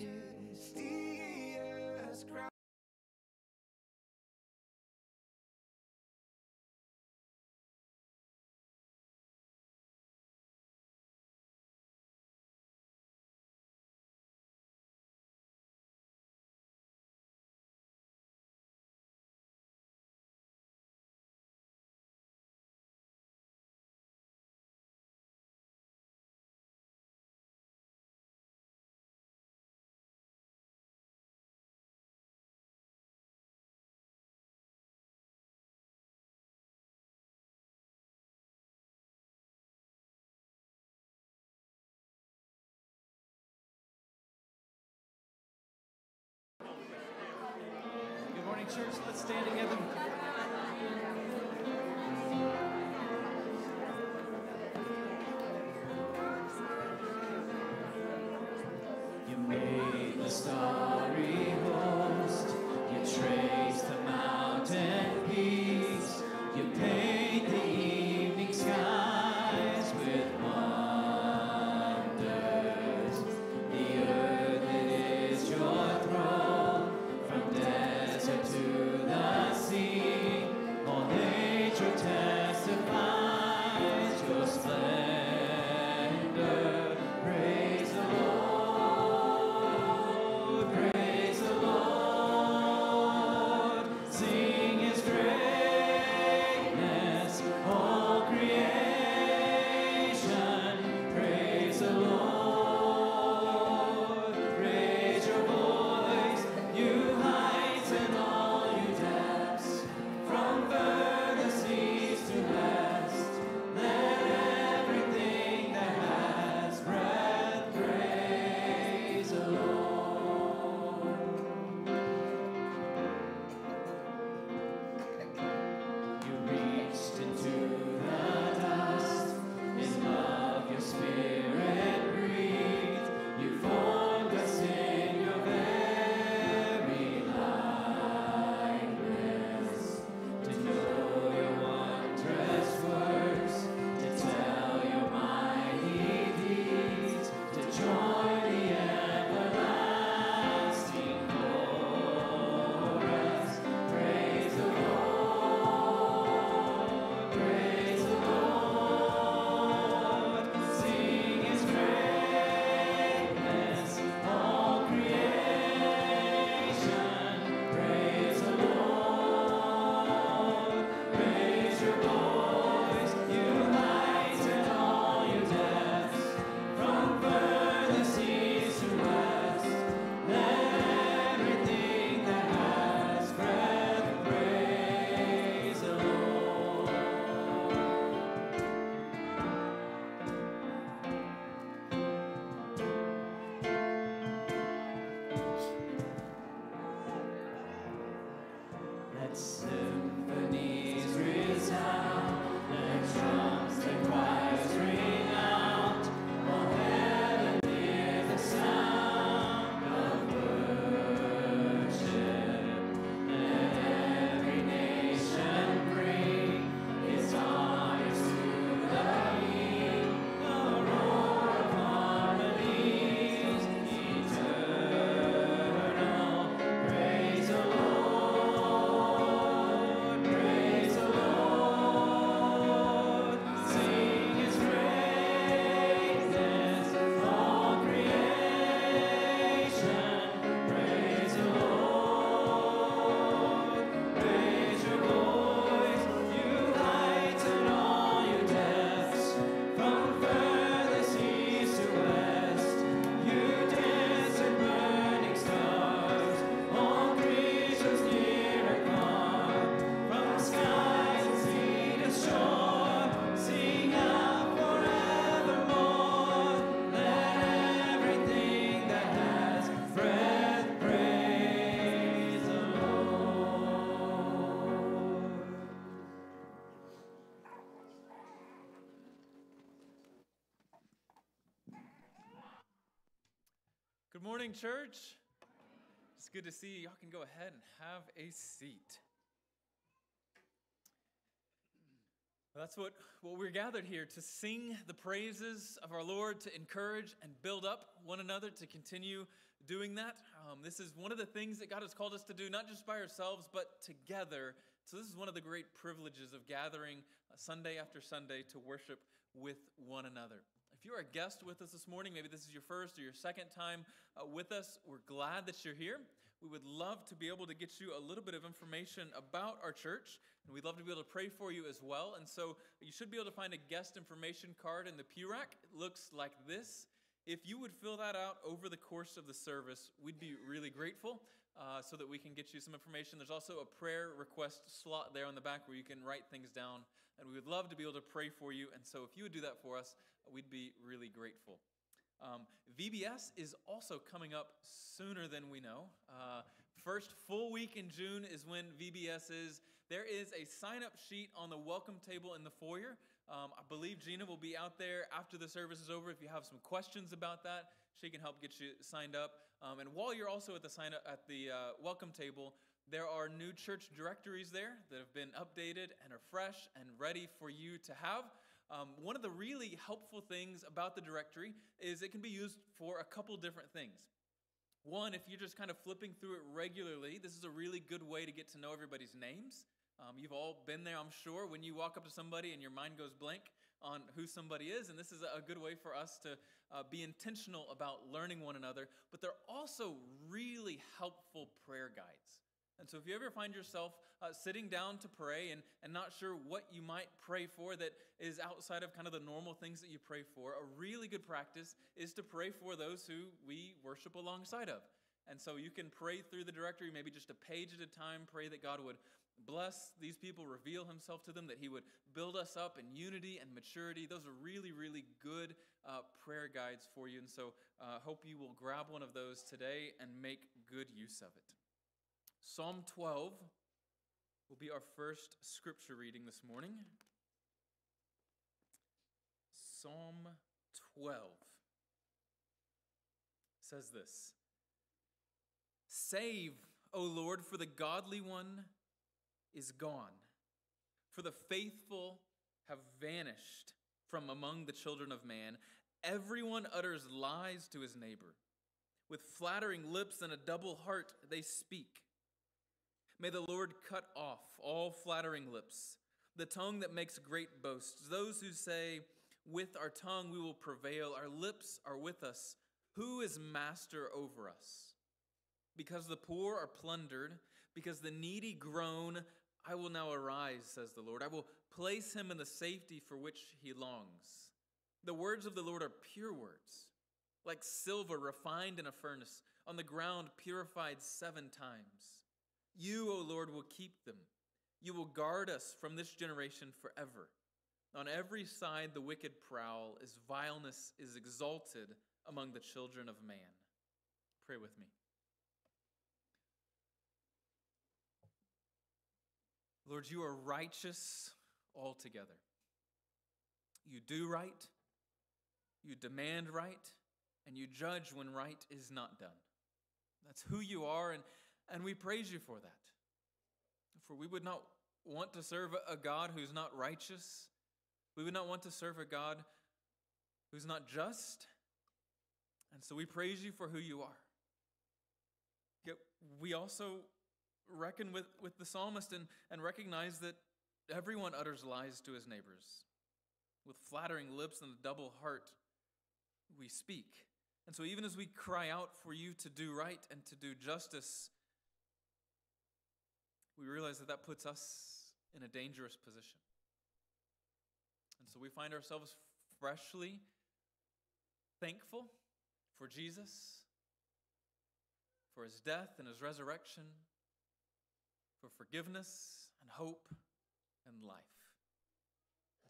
you. Let's stand together. Morning, church. It's good to see you. Y'all can go ahead and have a seat. That's what, what we're gathered here to sing the praises of our Lord, to encourage and build up one another, to continue doing that. Um, this is one of the things that God has called us to do, not just by ourselves, but together. So, this is one of the great privileges of gathering Sunday after Sunday to worship with one another. If you're a guest with us this morning, maybe this is your first or your second time uh, with us, we're glad that you're here. We would love to be able to get you a little bit of information about our church, and we'd love to be able to pray for you as well. And so you should be able to find a guest information card in the pew rack. It looks like this. If you would fill that out over the course of the service, we'd be really grateful uh, so that we can get you some information. There's also a prayer request slot there on the back where you can write things down, and we would love to be able to pray for you. And so if you would do that for us, we'd be really grateful. Um, VBS is also coming up sooner than we know. Uh, First full week in June is when VBS is. There is a sign up sheet on the welcome table in the foyer. Um, I believe Gina will be out there after the service is over. If you have some questions about that, she can help get you signed up. Um, and while you're also at the sign up at the uh, welcome table, there are new church directories there that have been updated and are fresh and ready for you to have. Um, one of the really helpful things about the directory is it can be used for a couple different things. One, if you're just kind of flipping through it regularly, this is a really good way to get to know everybody's names. Um, you've all been there, I'm sure, when you walk up to somebody and your mind goes blank on who somebody is. And this is a good way for us to uh, be intentional about learning one another. But they're also really helpful prayer guides. And so, if you ever find yourself uh, sitting down to pray and, and not sure what you might pray for that is outside of kind of the normal things that you pray for, a really good practice is to pray for those who we worship alongside of. And so, you can pray through the directory, maybe just a page at a time, pray that God would bless these people, reveal himself to them, that he would build us up in unity and maturity. Those are really, really good uh, prayer guides for you. And so, uh, hope you will grab one of those today and make good use of it. Psalm 12 will be our first scripture reading this morning. Psalm 12 says this Save, O Lord, for the godly one is gone, for the faithful have vanished from among the children of man. Everyone utters lies to his neighbor. With flattering lips and a double heart, they speak. May the Lord cut off all flattering lips, the tongue that makes great boasts, those who say, With our tongue we will prevail, our lips are with us. Who is master over us? Because the poor are plundered, because the needy groan, I will now arise, says the Lord. I will place him in the safety for which he longs. The words of the Lord are pure words, like silver refined in a furnace, on the ground purified seven times. You, O Lord, will keep them. You will guard us from this generation forever. On every side, the wicked prowl, as vileness is exalted among the children of man. Pray with me. Lord, you are righteous altogether. You do right, you demand right, and you judge when right is not done. That's who you are, and and we praise you for that. For we would not want to serve a God who's not righteous. We would not want to serve a God who's not just. And so we praise you for who you are. Yet we also reckon with, with the psalmist and, and recognize that everyone utters lies to his neighbors. With flattering lips and a double heart, we speak. And so, even as we cry out for you to do right and to do justice, we realize that that puts us in a dangerous position. And so we find ourselves freshly thankful for Jesus, for his death and his resurrection, for forgiveness and hope and life.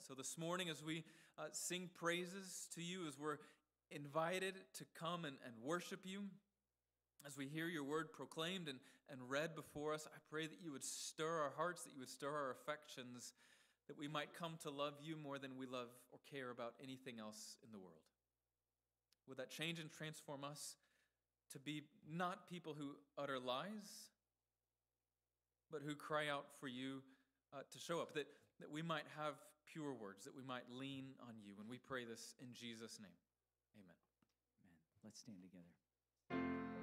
So this morning, as we uh, sing praises to you, as we're invited to come and, and worship you, as we hear your word proclaimed and, and read before us, I pray that you would stir our hearts, that you would stir our affections, that we might come to love you more than we love or care about anything else in the world. Would that change and transform us to be not people who utter lies, but who cry out for you uh, to show up, that, that we might have pure words, that we might lean on you. And we pray this in Jesus' name. Amen. Amen. Let's stand together.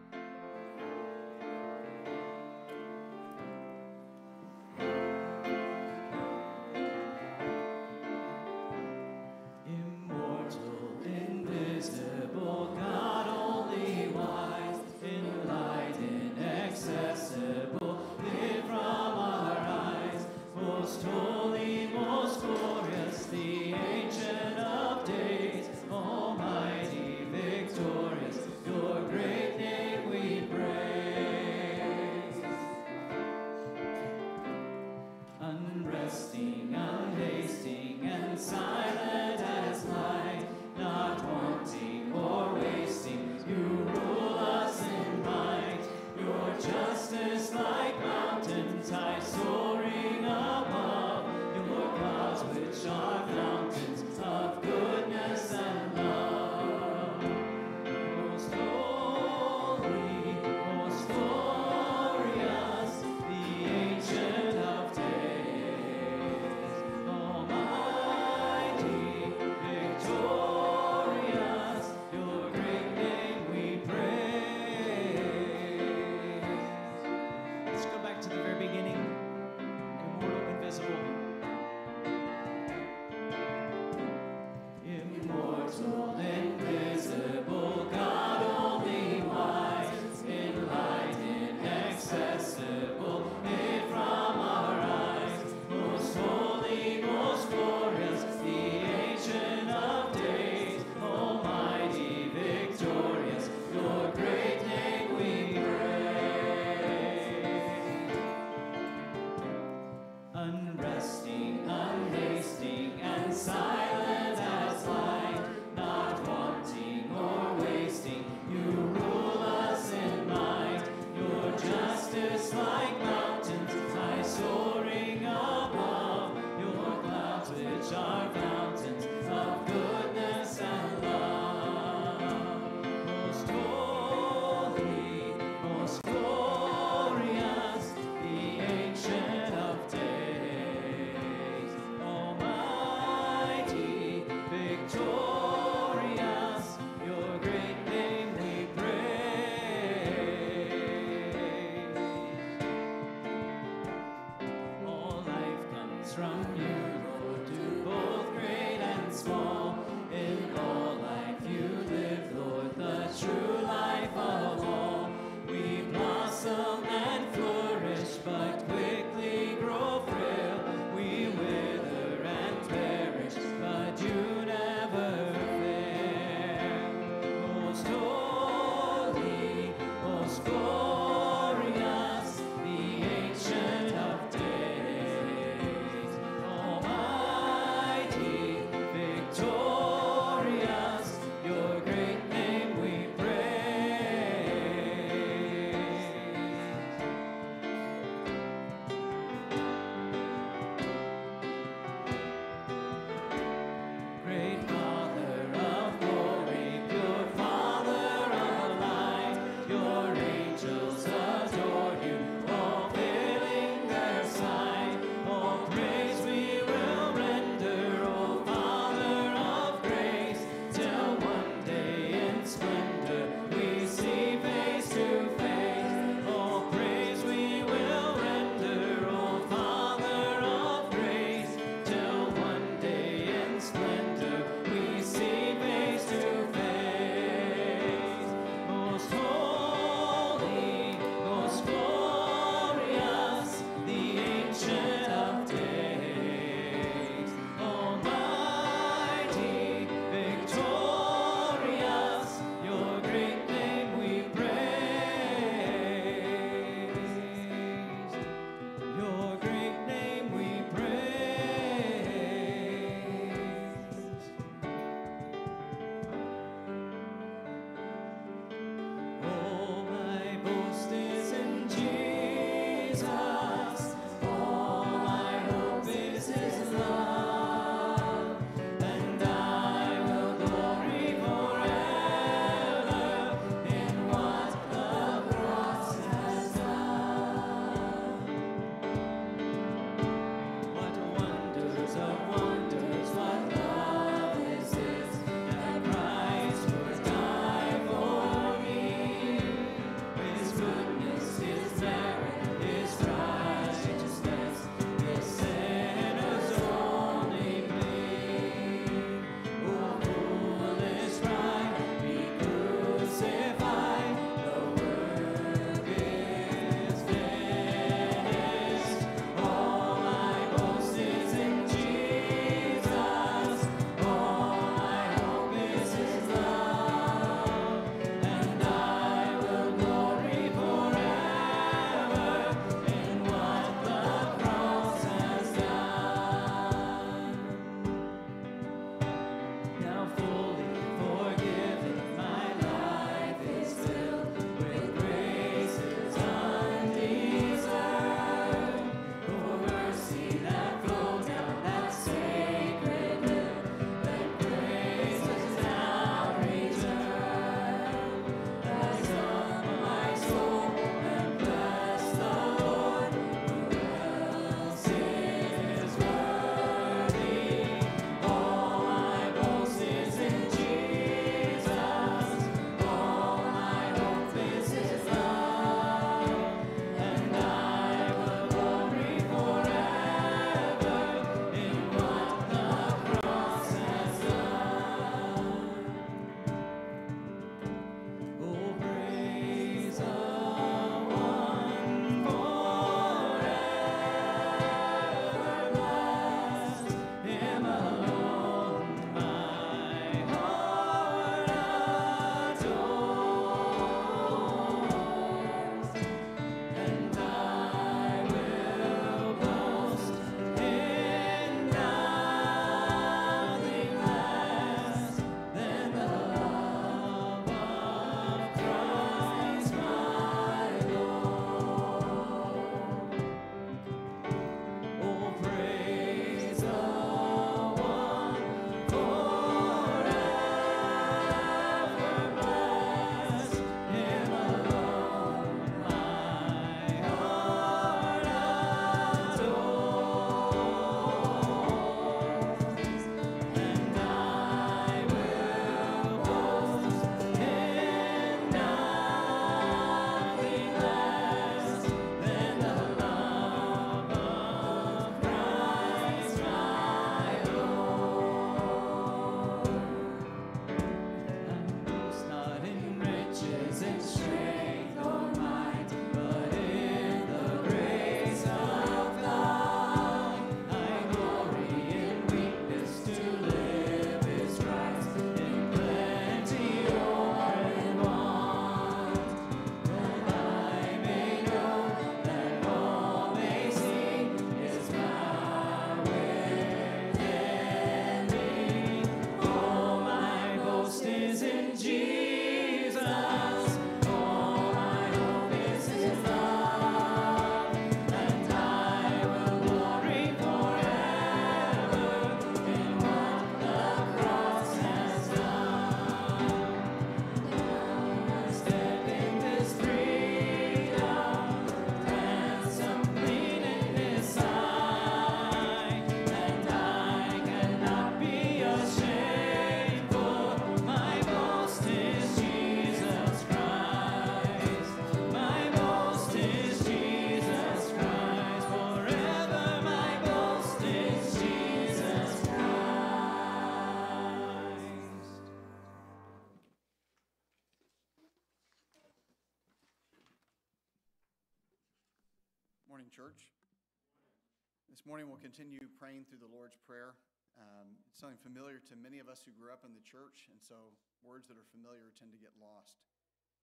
Something familiar to many of us who grew up in the church, and so words that are familiar tend to get lost.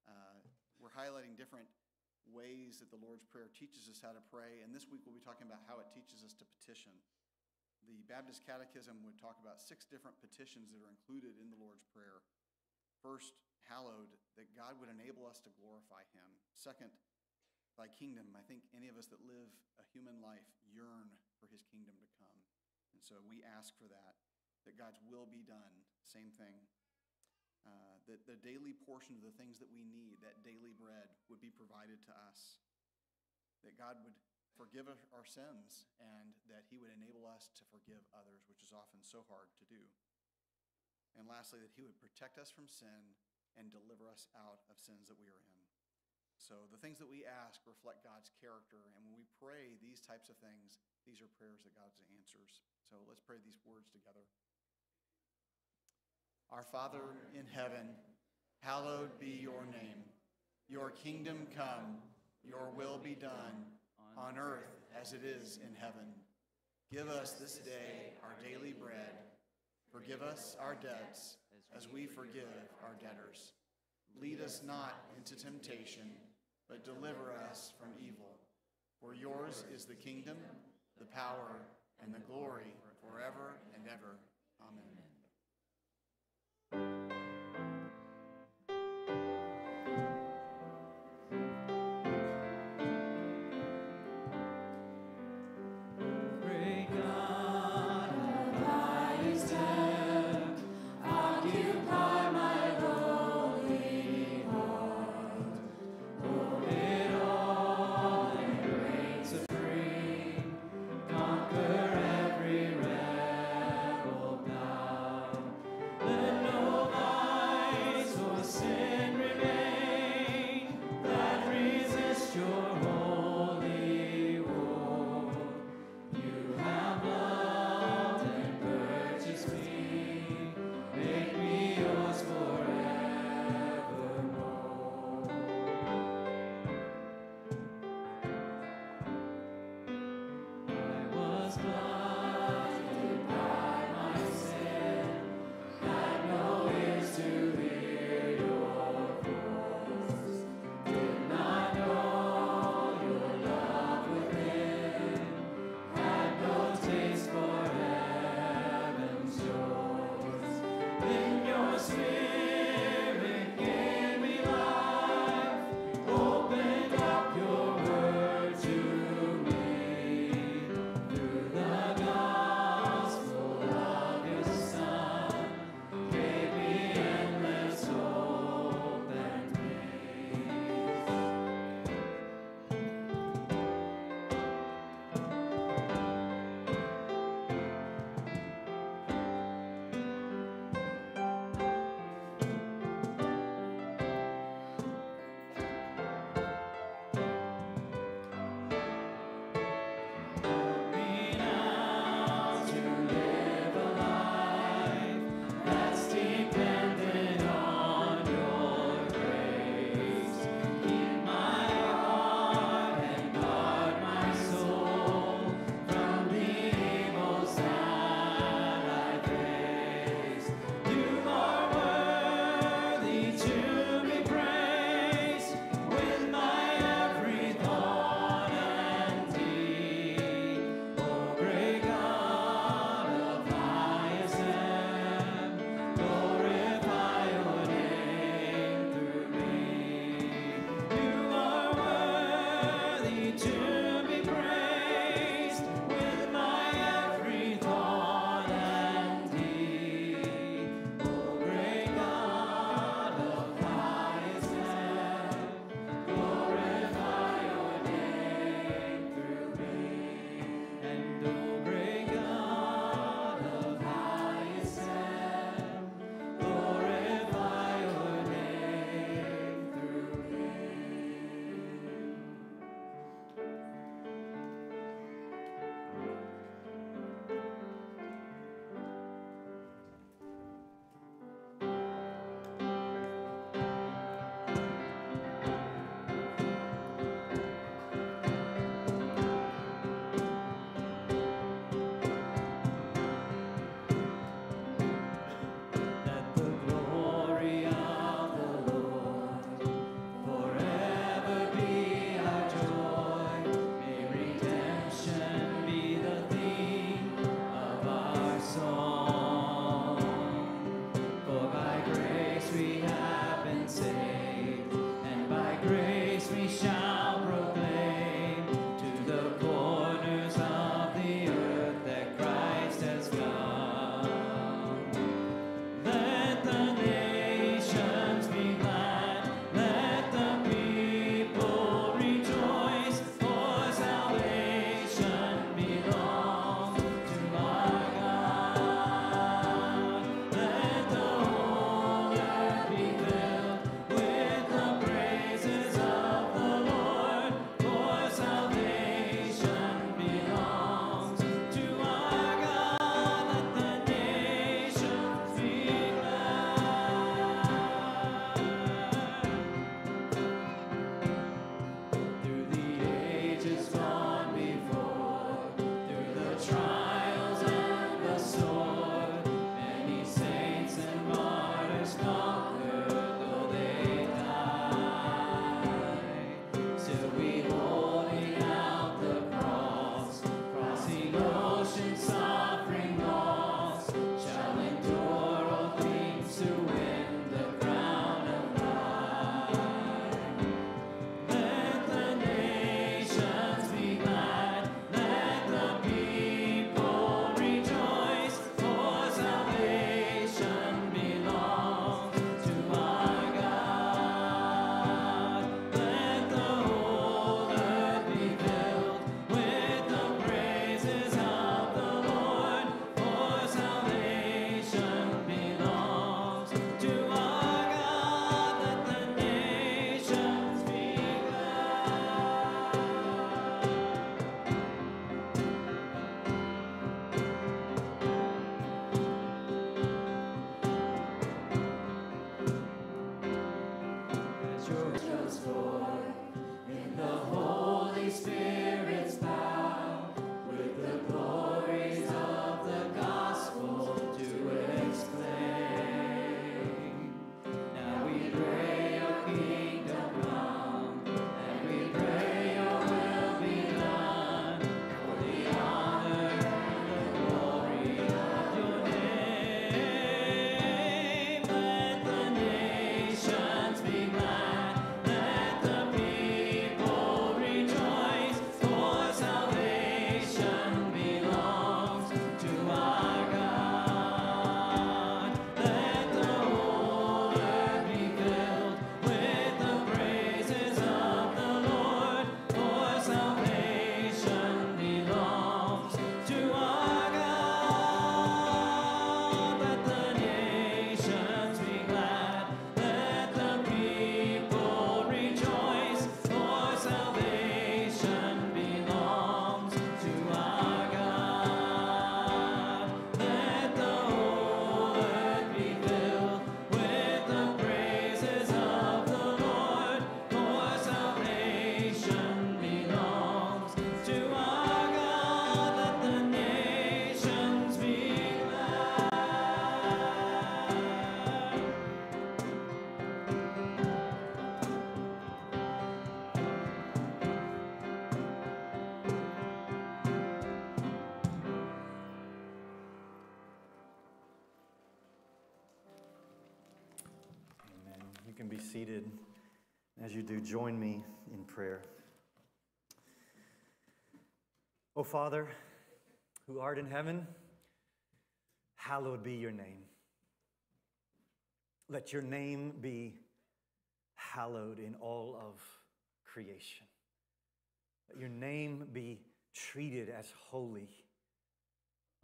Uh, we're highlighting different ways that the Lord's Prayer teaches us how to pray, and this week we'll be talking about how it teaches us to petition. The Baptist Catechism would talk about six different petitions that are included in the Lord's Prayer. First, hallowed, that God would enable us to glorify Him. Second, thy kingdom. I think any of us that live a human life yearn for his kingdom to come. And so we ask for that, that God's will be done. Same thing. Uh, that the daily portion of the things that we need, that daily bread, would be provided to us. That God would forgive our sins and that he would enable us to forgive others, which is often so hard to do. And lastly, that he would protect us from sin and deliver us out of sins that we are in. So the things that we ask reflect God's character. And when we pray these types of things, these are prayers that God answers. So let's pray these words together. Our Father in heaven, hallowed be your name. Your kingdom come, your will be done, on earth as it is in heaven. Give us this day our daily bread. Forgive us our debts as we forgive our debtors. Lead us not into temptation, but deliver us from evil. For yours is the kingdom, the power, and the glory forever and ever. Amen. Thank you. Do, join me in prayer. O Father, who art in heaven, hallowed be your name. Let your name be hallowed in all of creation. Let your name be treated as holy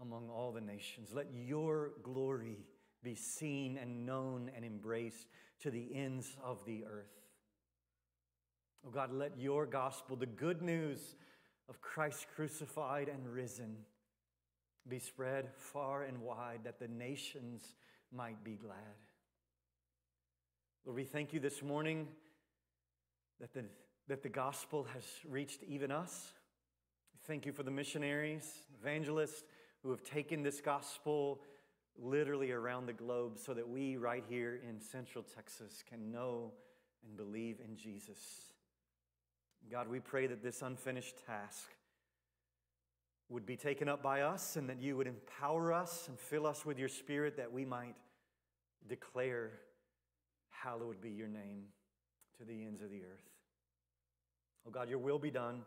among all the nations. Let your glory be seen and known and embraced to the ends of the earth. Oh God, let your gospel, the good news of Christ crucified and risen, be spread far and wide that the nations might be glad. Lord, we thank you this morning that the, that the gospel has reached even us. Thank you for the missionaries, evangelists who have taken this gospel literally around the globe so that we, right here in Central Texas, can know and believe in Jesus. God, we pray that this unfinished task would be taken up by us and that you would empower us and fill us with your spirit that we might declare, Hallowed be your name to the ends of the earth. Oh God, your will be done,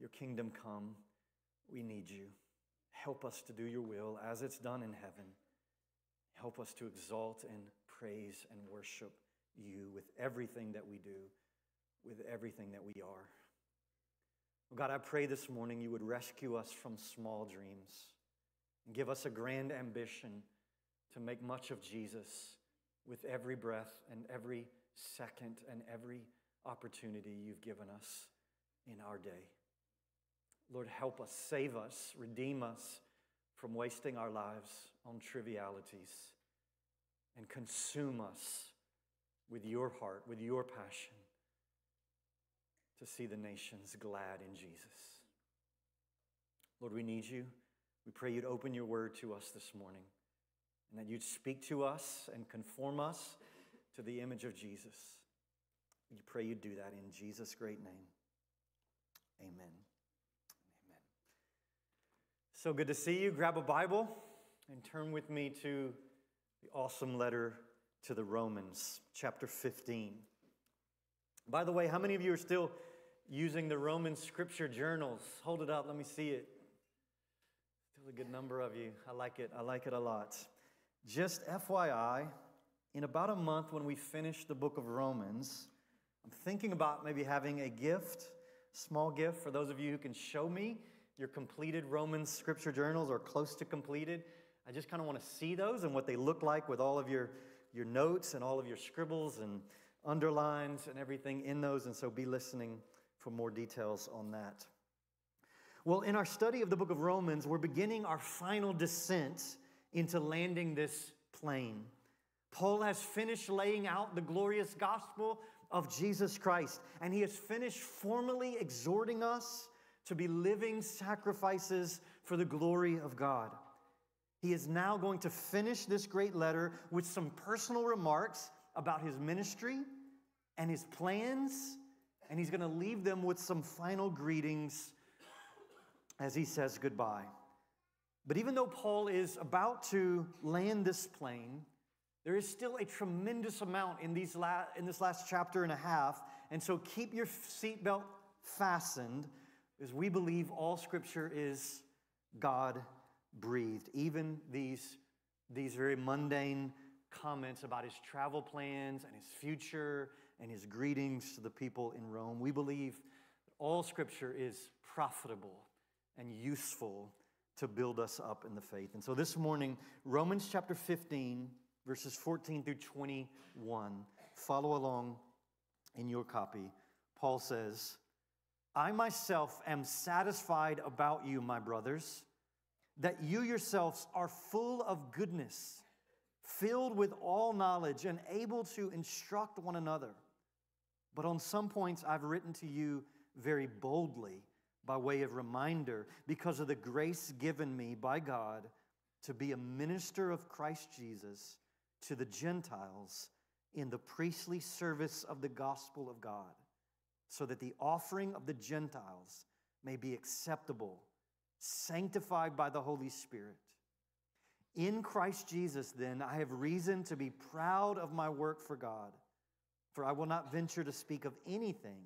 your kingdom come. We need you. Help us to do your will as it's done in heaven. Help us to exalt and praise and worship you with everything that we do, with everything that we are. God, I pray this morning you would rescue us from small dreams and give us a grand ambition to make much of Jesus with every breath and every second and every opportunity you've given us in our day. Lord, help us, save us, redeem us from wasting our lives on trivialities and consume us with your heart, with your passion to see the nations glad in Jesus. Lord, we need you. We pray you'd open your word to us this morning and that you'd speak to us and conform us to the image of Jesus. We pray you'd do that in Jesus' great name. Amen. Amen. So good to see you. Grab a Bible and turn with me to the awesome letter to the Romans, chapter 15. By the way, how many of you are still using the Roman scripture journals? Hold it up, let me see it. Still a good number of you. I like it. I like it a lot. Just FYI, in about a month when we finish the book of Romans, I'm thinking about maybe having a gift, small gift for those of you who can show me your completed Roman scripture journals or close to completed. I just kind of want to see those and what they look like with all of your, your notes and all of your scribbles and underlines and everything in those. And so be listening for more details on that. Well, in our study of the book of Romans, we're beginning our final descent into landing this plane. Paul has finished laying out the glorious gospel of Jesus Christ, and he has finished formally exhorting us to be living sacrifices for the glory of God. He is now going to finish this great letter with some personal remarks about his ministry and his plans, and he's going to leave them with some final greetings as he says goodbye. But even though Paul is about to land this plane, there is still a tremendous amount in, these la- in this last chapter and a half. And so keep your seatbelt fastened, as we believe all scripture is God breathed. Even these, these very mundane comments about his travel plans and his future and his greetings to the people in Rome. We believe all scripture is profitable and useful to build us up in the faith. And so this morning, Romans chapter 15, verses 14 through 21, follow along in your copy. Paul says, I myself am satisfied about you, my brothers, that you yourselves are full of goodness, filled with all knowledge, and able to instruct one another. But on some points I've written to you very boldly by way of reminder because of the grace given me by God to be a minister of Christ Jesus to the Gentiles in the priestly service of the gospel of God, so that the offering of the Gentiles may be acceptable, sanctified by the Holy Spirit. In Christ Jesus, then, I have reason to be proud of my work for God. For I will not venture to speak of anything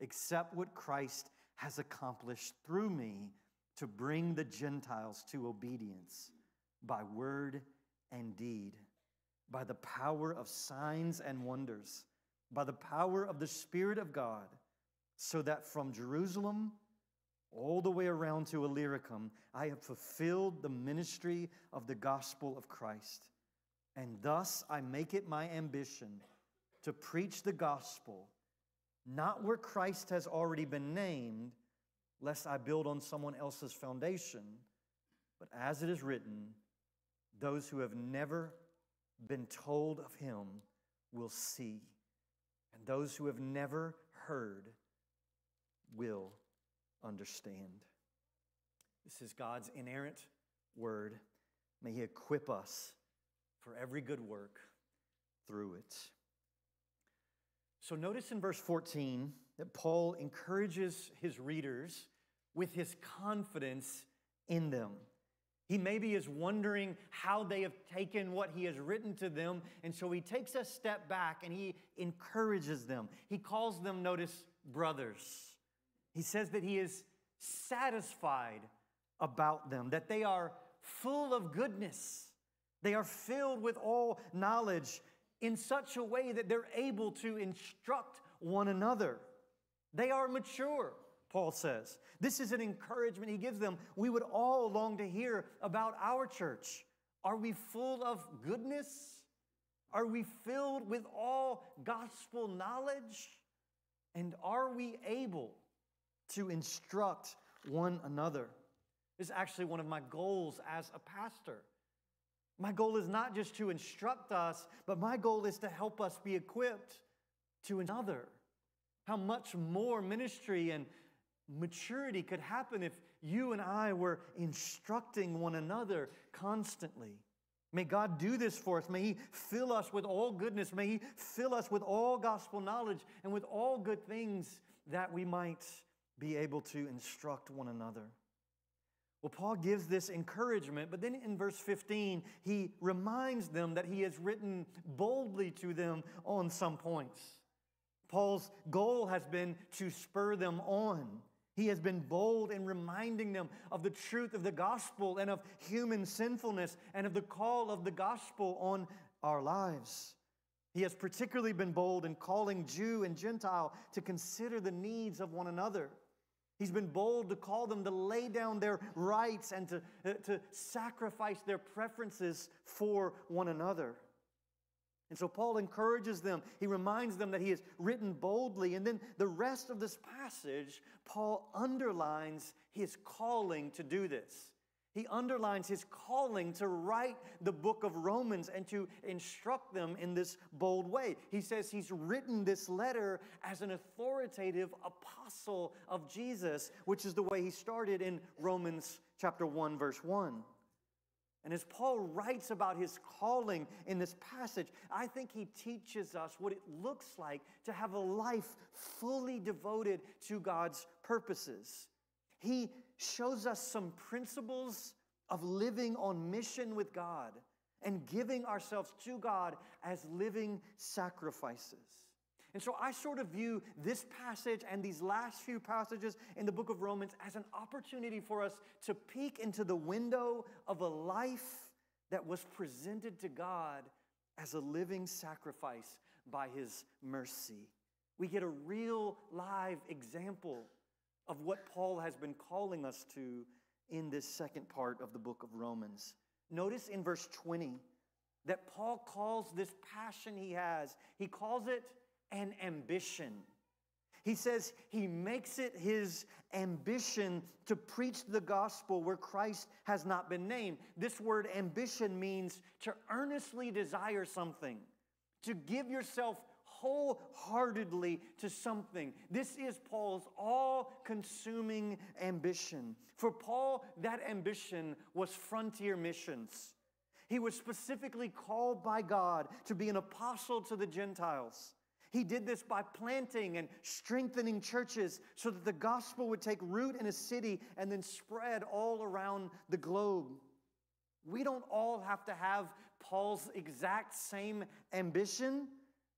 except what Christ has accomplished through me to bring the Gentiles to obedience by word and deed, by the power of signs and wonders, by the power of the Spirit of God, so that from Jerusalem all the way around to Illyricum, I have fulfilled the ministry of the gospel of Christ. And thus I make it my ambition to preach the gospel, not where Christ has already been named, lest I build on someone else's foundation, but as it is written, those who have never been told of him will see, and those who have never heard will understand. This is God's inerrant word. May He equip us for every good work through it. So, notice in verse 14 that Paul encourages his readers with his confidence in them. He maybe is wondering how they have taken what he has written to them, and so he takes a step back and he encourages them. He calls them, notice, brothers. He says that he is satisfied about them, that they are full of goodness. They are filled with all knowledge in such a way that they're able to instruct one another. They are mature, Paul says. This is an encouragement he gives them. We would all long to hear about our church. Are we full of goodness? Are we filled with all gospel knowledge? And are we able to instruct one another? This is actually one of my goals as a pastor. My goal is not just to instruct us, but my goal is to help us be equipped to another. How much more ministry and maturity could happen if you and I were instructing one another constantly. May God do this for us. May He fill us with all goodness. May He fill us with all gospel knowledge and with all good things that we might be able to instruct one another. Well, Paul gives this encouragement, but then in verse 15, he reminds them that he has written boldly to them on some points. Paul's goal has been to spur them on. He has been bold in reminding them of the truth of the gospel and of human sinfulness and of the call of the gospel on our lives. He has particularly been bold in calling Jew and Gentile to consider the needs of one another. He's been bold to call them to lay down their rights and to, uh, to sacrifice their preferences for one another. And so Paul encourages them. He reminds them that he has written boldly. And then the rest of this passage, Paul underlines his calling to do this. He underlines his calling to write the book of Romans and to instruct them in this bold way. He says he's written this letter as an authoritative apostle of Jesus, which is the way he started in Romans chapter 1 verse 1. And as Paul writes about his calling in this passage, I think he teaches us what it looks like to have a life fully devoted to God's purposes. He shows us some principles of living on mission with God and giving ourselves to God as living sacrifices. And so I sort of view this passage and these last few passages in the book of Romans as an opportunity for us to peek into the window of a life that was presented to God as a living sacrifice by his mercy. We get a real live example of what Paul has been calling us to in this second part of the book of Romans. Notice in verse 20 that Paul calls this passion he has, he calls it an ambition. He says he makes it his ambition to preach the gospel where Christ has not been named. This word ambition means to earnestly desire something, to give yourself wholeheartedly to something. This is Paul's all consuming ambition. For Paul, that ambition was frontier missions. He was specifically called by God to be an apostle to the Gentiles. He did this by planting and strengthening churches so that the gospel would take root in a city and then spread all around the globe. We don't all have to have Paul's exact same ambition,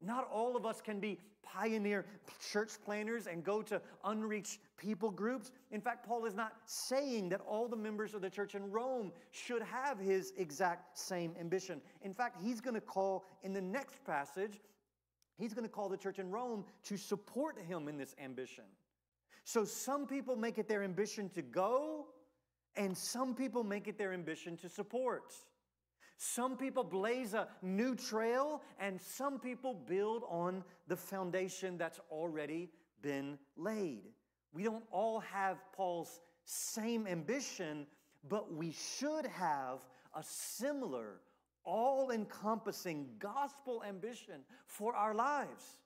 Not all of us can be pioneer church planners and go to unreached people groups. In fact, Paul is not saying that all the members of the church in Rome should have his exact same ambition. In fact, he's going to call in the next passage, he's going to call the church in Rome to support him in this ambition. So some people make it their ambition to go, and some people make it their ambition to support. Some people blaze a new trail, and some people build on the foundation that's already been laid. We don't all have Paul's same ambition, but we should have a similar, all encompassing gospel ambition for our lives.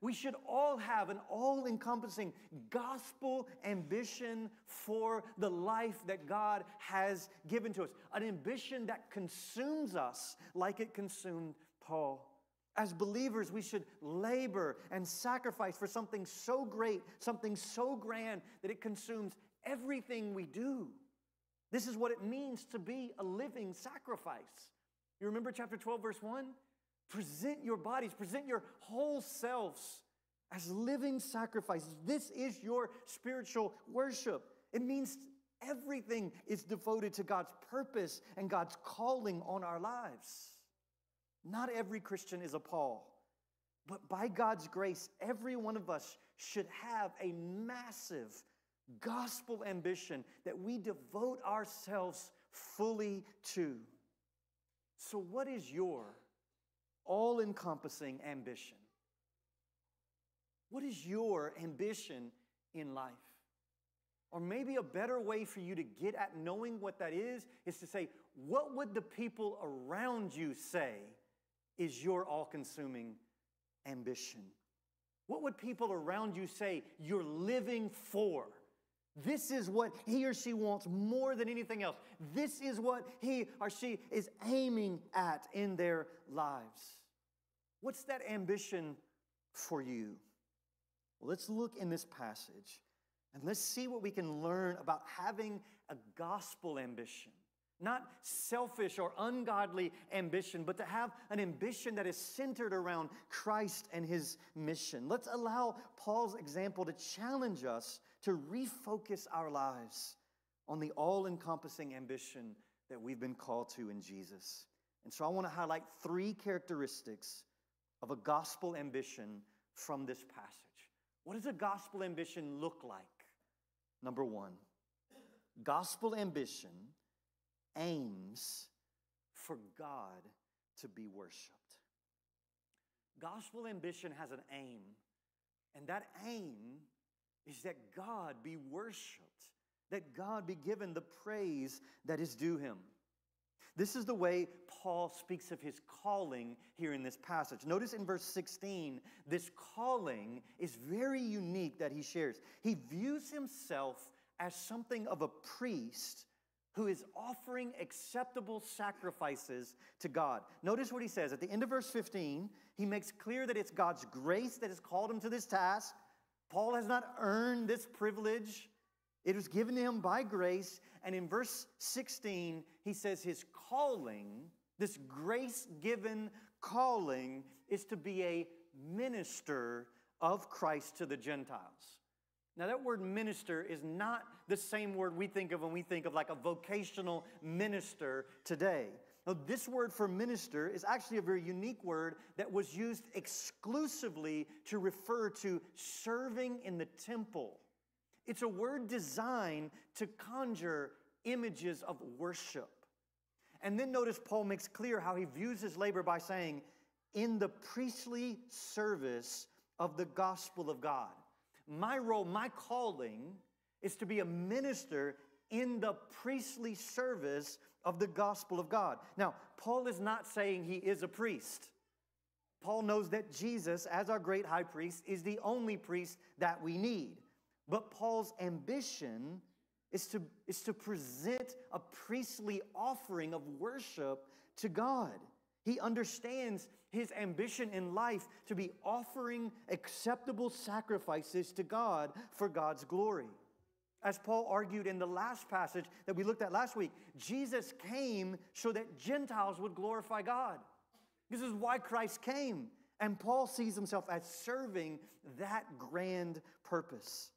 We should all have an all encompassing gospel ambition for the life that God has given to us, an ambition that consumes us like it consumed Paul. As believers, we should labor and sacrifice for something so great, something so grand that it consumes everything we do. This is what it means to be a living sacrifice. You remember chapter 12, verse 1? Present your bodies, present your whole selves as living sacrifices. This is your spiritual worship. It means everything is devoted to God's purpose and God's calling on our lives. Not every Christian is a Paul, but by God's grace, every one of us should have a massive gospel ambition that we devote ourselves fully to. So, what is your all encompassing ambition? What is your ambition in life? Or maybe a better way for you to get at knowing what that is is to say, what would the people around you say is your all consuming ambition? What would people around you say you're living for? This is what he or she wants more than anything else. This is what he or she is aiming at in their lives. What's that ambition for you? Well, let's look in this passage and let's see what we can learn about having a gospel ambition. Not selfish or ungodly ambition, but to have an ambition that is centered around Christ and his mission. Let's allow Paul's example to challenge us to refocus our lives on the all encompassing ambition that we've been called to in Jesus. And so I want to highlight three characteristics of a gospel ambition from this passage. What does a gospel ambition look like? Number one, gospel ambition aims for God to be worshiped. Gospel ambition has an aim, and that aim is that God be worshiped, that God be given the praise that is due him. This is the way Paul speaks of his calling here in this passage. Notice in verse 16, this calling is very unique that he shares. He views himself as something of a priest who is offering acceptable sacrifices to God. Notice what he says at the end of verse 15. He makes clear that it's God's grace that has called him to this task. Paul has not earned this privilege. It was given to him by grace. And in verse 16, he says his calling, this grace given calling, is to be a minister of Christ to the Gentiles. Now, that word minister is not the same word we think of when we think of like a vocational minister today. Now, this word for minister is actually a very unique word that was used exclusively to refer to serving in the temple. It's a word designed to conjure images of worship. And then notice Paul makes clear how he views his labor by saying, in the priestly service of the gospel of God. My role, my calling is to be a minister in the priestly service of the gospel of God. Now, Paul is not saying he is a priest. Paul knows that Jesus, as our great high priest, is the only priest that we need. But Paul's ambition is to, is to present a priestly offering of worship to God. He understands his ambition in life to be offering acceptable sacrifices to God for God's glory. As Paul argued in the last passage that we looked at last week, Jesus came so that Gentiles would glorify God. This is why Christ came. And Paul sees himself as serving that grand purpose.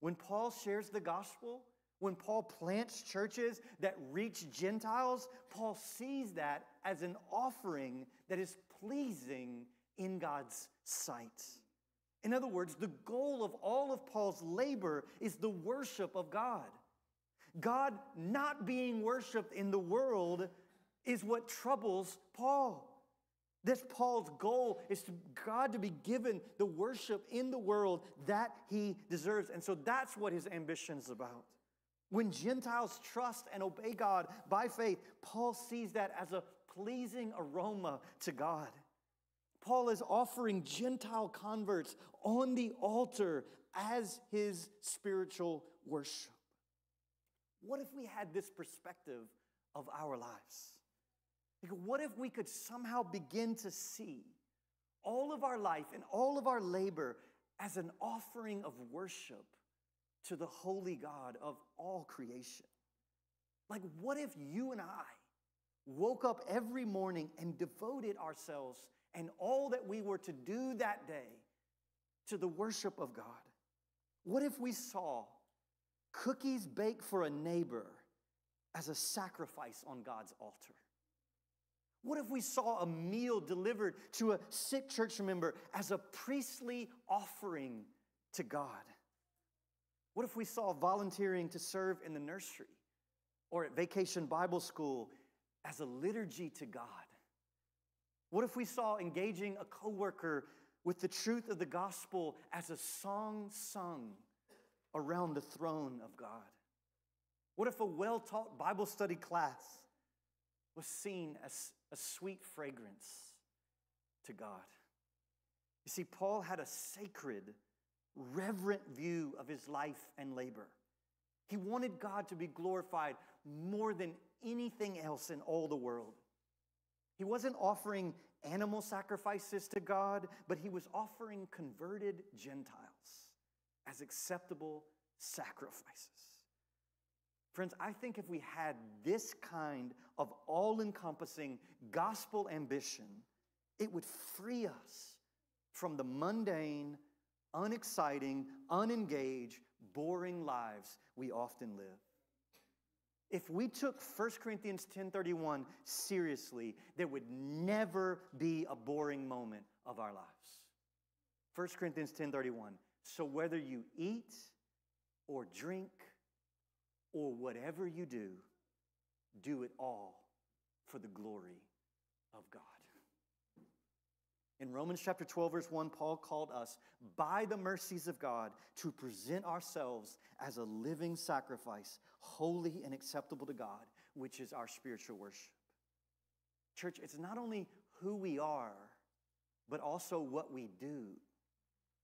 When Paul shares the gospel, when Paul plants churches that reach Gentiles, Paul sees that as an offering that is pleasing in God's sight. In other words, the goal of all of Paul's labor is the worship of God. God not being worshiped in the world is what troubles Paul. This Paul's goal is to God to be given the worship in the world that he deserves. And so that's what his ambition is about. When Gentiles trust and obey God by faith, Paul sees that as a pleasing aroma to God. Paul is offering Gentile converts on the altar as his spiritual worship. What if we had this perspective of our lives? What if we could somehow begin to see all of our life and all of our labor as an offering of worship to the holy God of all creation? Like, what if you and I woke up every morning and devoted ourselves and all that we were to do that day to the worship of God? What if we saw cookies baked for a neighbor as a sacrifice on God's altar? What if we saw a meal delivered to a sick church member as a priestly offering to God? What if we saw volunteering to serve in the nursery or at vacation Bible school as a liturgy to God? What if we saw engaging a coworker with the truth of the gospel as a song sung around the throne of God? What if a well taught Bible study class was seen as a sweet fragrance to God? You see, Paul had a sacred, reverent view of his life and labor. He wanted God to be glorified more than anything else in all the world. He wasn't offering animal sacrifices to God, but he was offering converted Gentiles as acceptable sacrifices. Friends, I think if we had this kind of all encompassing gospel ambition, it would free us from the mundane, unexciting, unengaged, boring lives we often live. If we took 1 Corinthians 10:31 seriously, there would never be a boring moment of our lives. 1 Corinthians 10:31. So whether you eat or drink or whatever you do, do it all for the glory of God. In Romans chapter 12, verse 1, Paul called us by the mercies of God to present ourselves as a living sacrifice, holy and acceptable to God, which is our spiritual worship. Church, it's not only who we are, but also what we do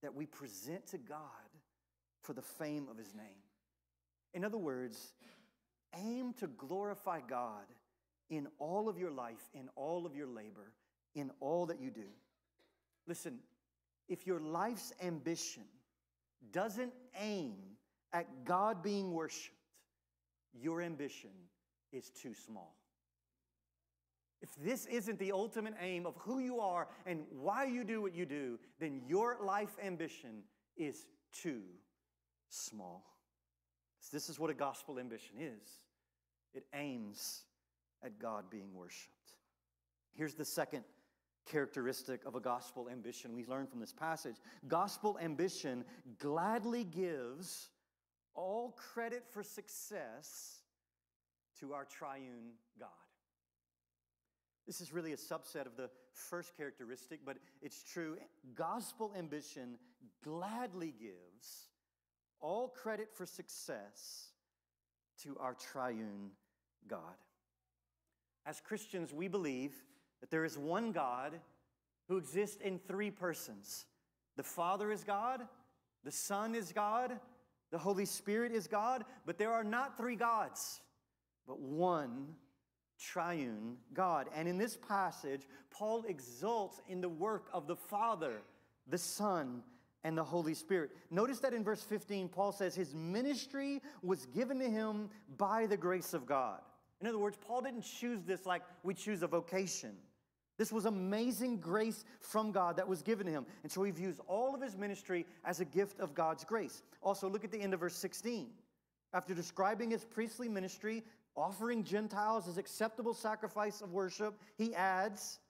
that we present to God for the fame of his name. In other words, aim to glorify God in all of your life, in all of your labor, in all that you do. Listen, if your life's ambition doesn't aim at God being worshiped, your ambition is too small. If this isn't the ultimate aim of who you are and why you do what you do, then your life ambition is too small. This is what a gospel ambition is it aims at God being worshiped. Here's the second characteristic of a gospel ambition we learn from this passage gospel ambition gladly gives all credit for success to our triune God. This is really a subset of the first characteristic, but it's true. Gospel ambition gladly gives all credit for success to our triune God. As Christians, we believe that there is one God who exists in three persons the Father is God, the Son is God, the Holy Spirit is God, but there are not three gods, but one triune God. And in this passage, Paul exults in the work of the Father, the Son, and the Holy Spirit. Notice that in verse 15, Paul says his ministry was given to him by the grace of God. In other words, Paul didn't choose this like we choose a vocation. This was amazing grace from God that was given to him. And so he views all of his ministry as a gift of God's grace. Also, look at the end of verse 16. After describing his priestly ministry, offering Gentiles as acceptable sacrifice of worship, he adds,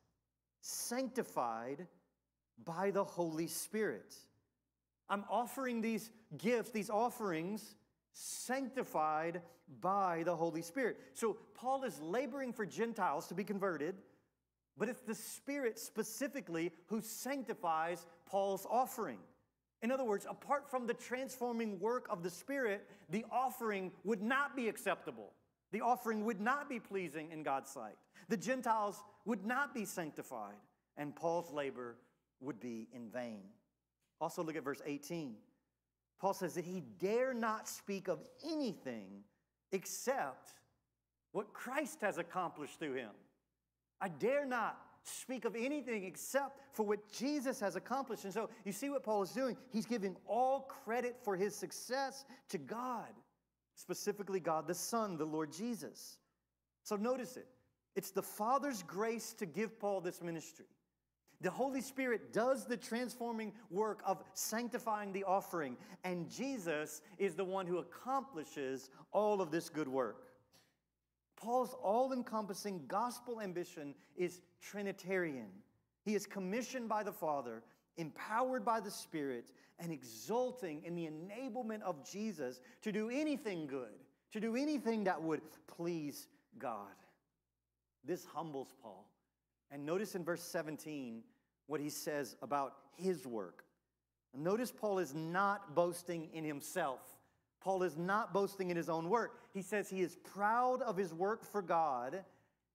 sanctified by the Holy Spirit. I'm offering these gifts, these offerings, sanctified by the Holy Spirit. So Paul is laboring for Gentiles to be converted, but it's the Spirit specifically who sanctifies Paul's offering. In other words, apart from the transforming work of the Spirit, the offering would not be acceptable. The offering would not be pleasing in God's sight. The Gentiles would not be sanctified, and Paul's labor would be in vain. Also, look at verse 18. Paul says that he dare not speak of anything except what Christ has accomplished through him. I dare not speak of anything except for what Jesus has accomplished. And so you see what Paul is doing? He's giving all credit for his success to God, specifically God the Son, the Lord Jesus. So notice it. It's the Father's grace to give Paul this ministry. The Holy Spirit does the transforming work of sanctifying the offering, and Jesus is the one who accomplishes all of this good work. Paul's all encompassing gospel ambition is Trinitarian. He is commissioned by the Father, empowered by the Spirit, and exulting in the enablement of Jesus to do anything good, to do anything that would please God. This humbles Paul. And notice in verse 17 what he says about his work. Notice Paul is not boasting in himself. Paul is not boasting in his own work. He says he is proud of his work for God.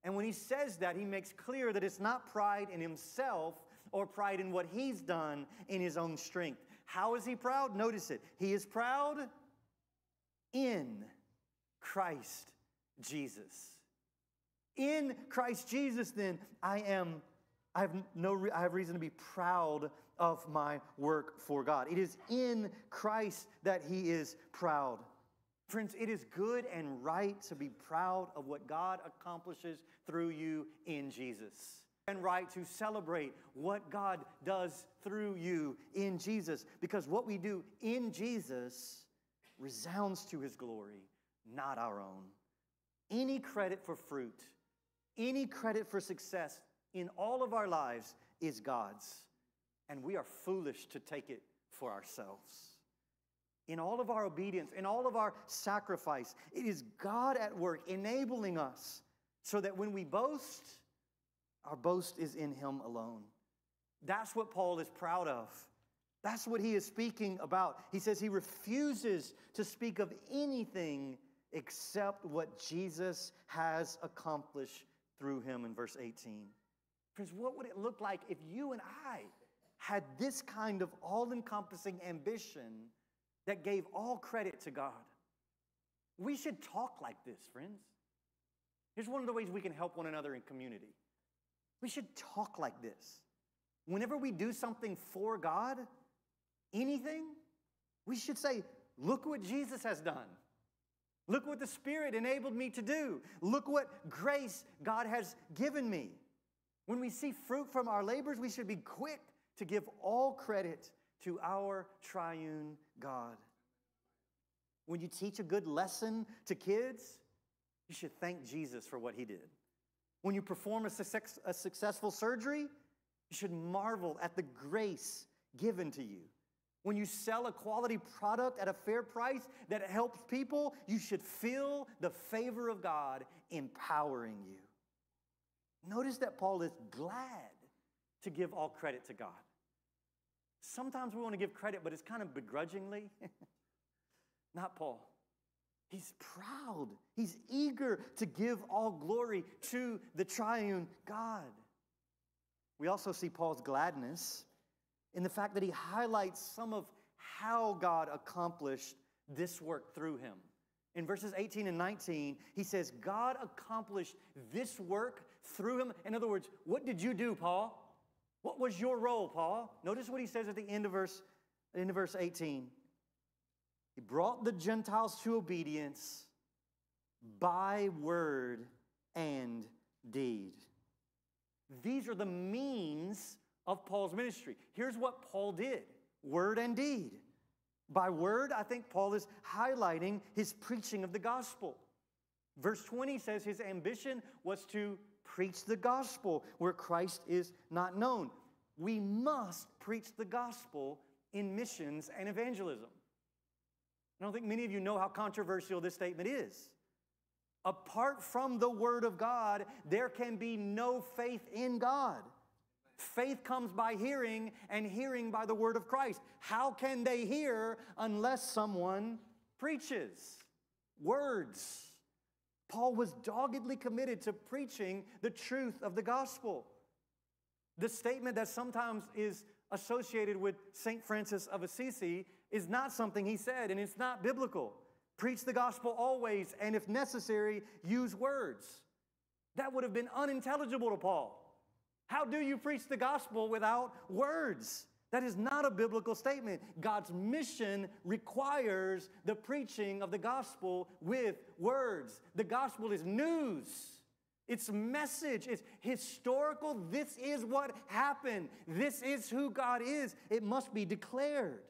And when he says that, he makes clear that it's not pride in himself or pride in what he's done in his own strength. How is he proud? Notice it. He is proud in Christ Jesus. In Christ Jesus, then, I am I have no re- I have reason to be proud of my work for God. It is in Christ that he is proud. Friends, it is good and right to be proud of what God accomplishes through you in Jesus. And right to celebrate what God does through you in Jesus. Because what we do in Jesus resounds to his glory, not our own. Any credit for fruit, any credit for success in all of our lives is God's, and we are foolish to take it for ourselves. In all of our obedience, in all of our sacrifice, it is God at work enabling us so that when we boast, our boast is in Him alone. That's what Paul is proud of. That's what he is speaking about. He says he refuses to speak of anything except what Jesus has accomplished through him in verse 18. Friends, what would it look like if you and I had this kind of all encompassing ambition that gave all credit to God? We should talk like this, friends. Here's one of the ways we can help one another in community. We should talk like this. Whenever we do something for God, anything, we should say, Look what Jesus has done. Look what the Spirit enabled me to do. Look what grace God has given me. When we see fruit from our labors, we should be quick to give all credit to our triune God. When you teach a good lesson to kids, you should thank Jesus for what he did. When you perform a, success, a successful surgery, you should marvel at the grace given to you. When you sell a quality product at a fair price that helps people, you should feel the favor of God empowering you. Notice that Paul is glad to give all credit to God. Sometimes we want to give credit, but it's kind of begrudgingly. Not Paul. He's proud. He's eager to give all glory to the triune God. We also see Paul's gladness in the fact that he highlights some of how God accomplished this work through him. In verses 18 and 19, he says, God accomplished this work through him. In other words, what did you do, Paul? What was your role, Paul? Notice what he says at the end of verse, end of verse 18. He brought the Gentiles to obedience by word and deed. These these are the means of Paul's ministry. Here's what Paul did word and deed. By word, I think Paul is highlighting his preaching of the gospel. Verse 20 says his ambition was to preach the gospel where Christ is not known. We must preach the gospel in missions and evangelism. I don't think many of you know how controversial this statement is. Apart from the Word of God, there can be no faith in God. Faith comes by hearing, and hearing by the Word of Christ. How can they hear unless someone preaches? Words. Paul was doggedly committed to preaching the truth of the gospel. The statement that sometimes is associated with St. Francis of Assisi is not something he said, and it's not biblical. Preach the gospel always, and if necessary, use words. That would have been unintelligible to Paul. How do you preach the gospel without words? That is not a biblical statement. God's mission requires the preaching of the gospel with words. The gospel is news. It's message. It's historical. This is what happened. This is who God is. It must be declared.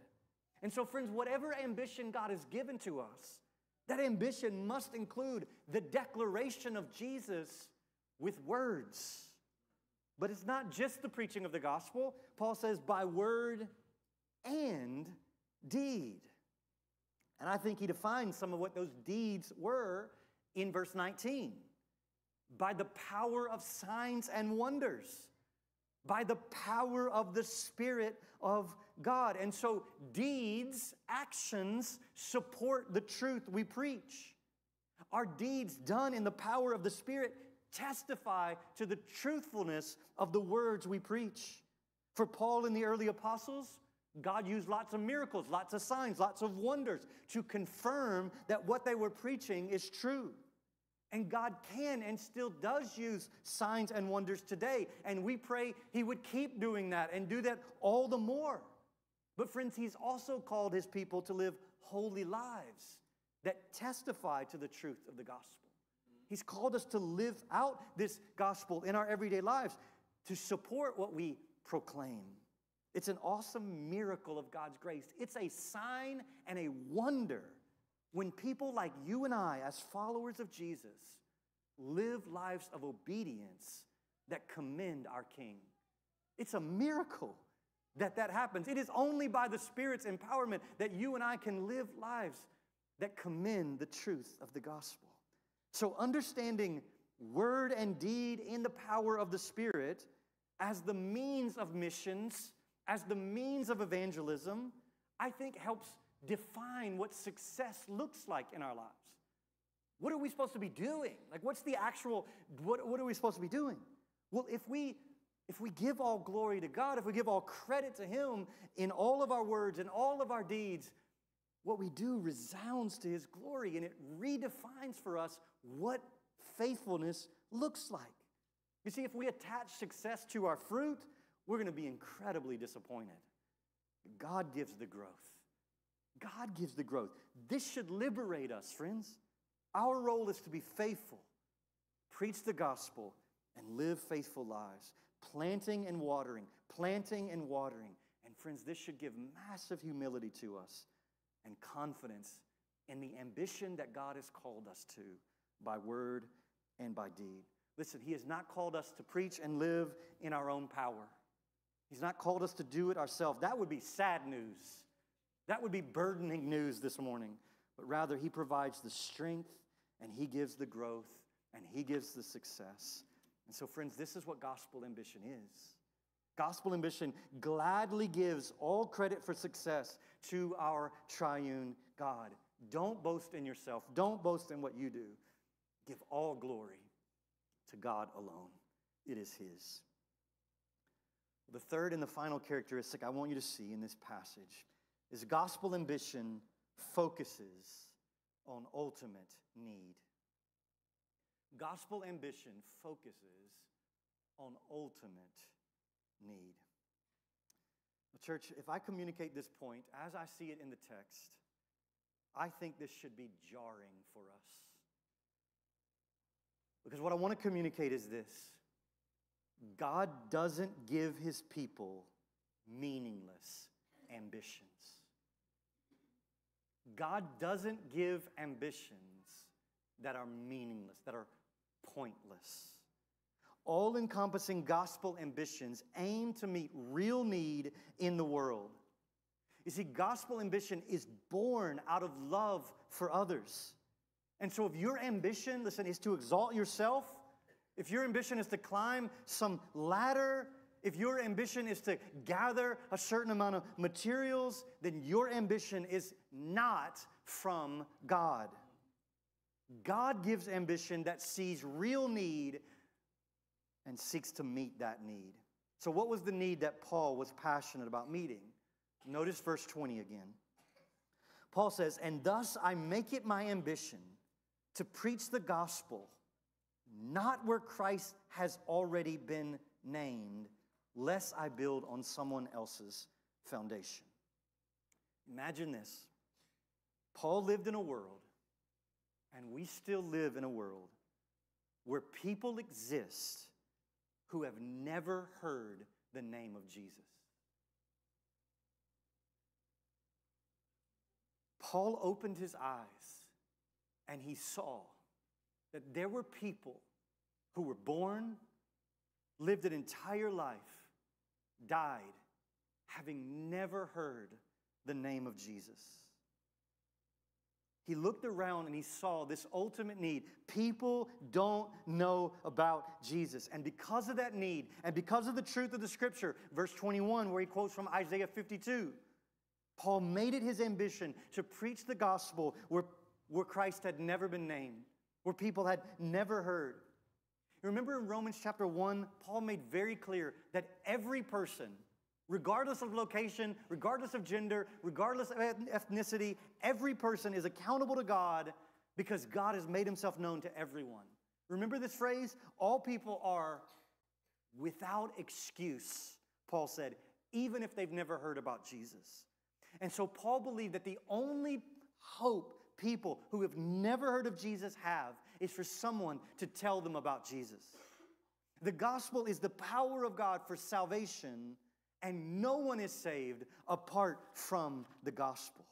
And so, friends, whatever ambition God has given to us, that ambition must include the declaration of Jesus with words. But it's not just the preaching of the gospel. Paul says, by word and deed. And I think he defines some of what those deeds were in verse 19 by the power of signs and wonders, by the power of the Spirit of God. And so, deeds, actions support the truth we preach. Our deeds done in the power of the Spirit testify to the truthfulness of the words we preach. For Paul and the early apostles, God used lots of miracles, lots of signs, lots of wonders to confirm that what they were preaching is true. And God can and still does use signs and wonders today. And we pray He would keep doing that and do that all the more. But, friends, He's also called His people to live holy lives that testify to the truth of the gospel. He's called us to live out this gospel in our everyday lives to support what we proclaim. It's an awesome miracle of God's grace. It's a sign and a wonder when people like you and I, as followers of Jesus, live lives of obedience that commend our King. It's a miracle that that happens. It is only by the Spirit's empowerment that you and I can live lives that commend the truth of the gospel. So, understanding word and deed in the power of the Spirit as the means of missions, as the means of evangelism, I think helps define what success looks like in our lives. What are we supposed to be doing? Like, what's the actual, what, what are we supposed to be doing? Well, if we if we give all glory to God, if we give all credit to Him in all of our words and all of our deeds, what we do resounds to His glory and it redefines for us what faithfulness looks like. You see, if we attach success to our fruit, we're going to be incredibly disappointed. God gives the growth. God gives the growth. This should liberate us, friends. Our role is to be faithful, preach the gospel, and live faithful lives, planting and watering, planting and watering. And friends, this should give massive humility to us and confidence in the ambition that God has called us to by word and by deed. Listen, He has not called us to preach and live in our own power. He's not called us to do it ourselves. That would be sad news. That would be burdening news this morning. But rather, He provides the strength and He gives the growth and He gives the success. And so, friends, this is what gospel ambition is. Gospel ambition gladly gives all credit for success to our triune God. Don't boast in yourself, don't boast in what you do. Give all glory to God alone. It is His. The third and the final characteristic I want you to see in this passage is gospel ambition focuses on ultimate need. Gospel ambition focuses on ultimate need. Well, church, if I communicate this point as I see it in the text, I think this should be jarring for us. Because what I want to communicate is this God doesn't give his people meaningless ambitions. God doesn't give ambitions that are meaningless, that are pointless. All encompassing gospel ambitions aim to meet real need in the world. You see, gospel ambition is born out of love for others. And so, if your ambition, listen, is to exalt yourself, if your ambition is to climb some ladder, if your ambition is to gather a certain amount of materials, then your ambition is not from God. God gives ambition that sees real need and seeks to meet that need. So, what was the need that Paul was passionate about meeting? Notice verse 20 again. Paul says, And thus I make it my ambition to preach the gospel, not where Christ has already been named, lest I build on someone else's foundation. Imagine this Paul lived in a world, and we still live in a world, where people exist who have never heard the name of Jesus. Paul opened his eyes and he saw that there were people who were born, lived an entire life, died, having never heard the name of Jesus. He looked around and he saw this ultimate need. People don't know about Jesus. And because of that need, and because of the truth of the scripture, verse 21, where he quotes from Isaiah 52, Paul made it his ambition to preach the gospel where, where Christ had never been named, where people had never heard. Remember in Romans chapter 1, Paul made very clear that every person, regardless of location, regardless of gender, regardless of ethnicity, every person is accountable to God because God has made himself known to everyone. Remember this phrase? All people are without excuse, Paul said, even if they've never heard about Jesus. And so Paul believed that the only hope people who have never heard of Jesus have is for someone to tell them about Jesus. The gospel is the power of God for salvation, and no one is saved apart from the gospel.